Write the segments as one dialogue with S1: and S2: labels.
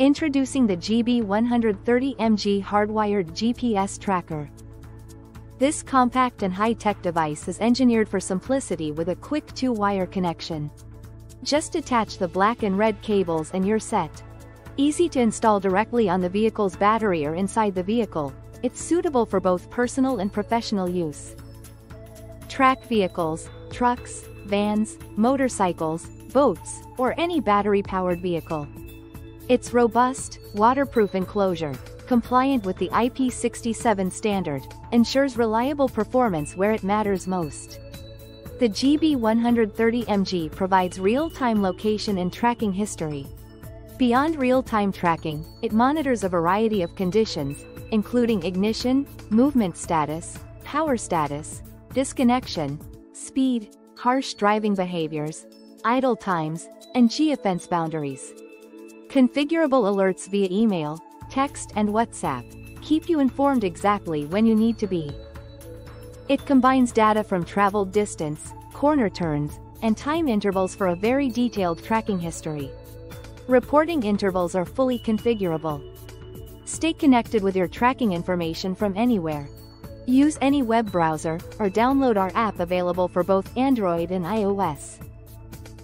S1: Introducing the GB130MG hardwired GPS tracker. This compact and high-tech device is engineered for simplicity with a quick two-wire connection. Just attach the black and red cables and you're set. Easy to install directly on the vehicle's battery or inside the vehicle, it's suitable for both personal and professional use. Track vehicles, trucks, vans, motorcycles, boats, or any battery-powered vehicle. Its robust, waterproof enclosure, compliant with the IP67 standard, ensures reliable performance where it matters most. The GB130MG provides real-time location and tracking history. Beyond real-time tracking, it monitors a variety of conditions, including ignition, movement status, power status, disconnection, speed, harsh driving behaviors, idle times, and geofence boundaries. Configurable alerts via email, text and WhatsApp keep you informed exactly when you need to be. It combines data from traveled distance, corner turns, and time intervals for a very detailed tracking history. Reporting intervals are fully configurable. Stay connected with your tracking information from anywhere. Use any web browser, or download our app available for both Android and iOS.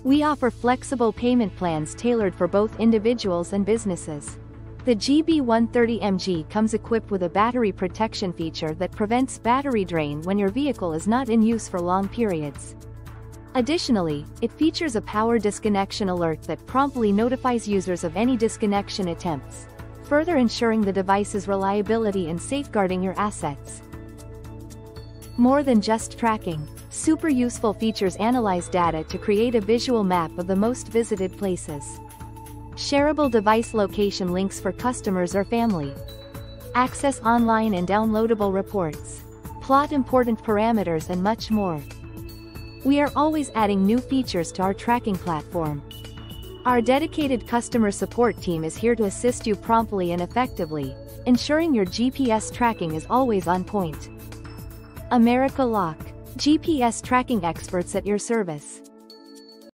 S1: We offer flexible payment plans tailored for both individuals and businesses. The GB130MG comes equipped with a battery protection feature that prevents battery drain when your vehicle is not in use for long periods. Additionally, it features a power disconnection alert that promptly notifies users of any disconnection attempts, further ensuring the device's reliability and safeguarding your assets. More than just tracking, super useful features analyze data to create a visual map of the most visited places. Shareable device location links for customers or family. Access online and downloadable reports. Plot important parameters and much more. We are always adding new features to our tracking platform. Our dedicated customer support team is here to assist you promptly and effectively, ensuring your GPS tracking is always on point. Americaloc. GPS tracking experts at your service.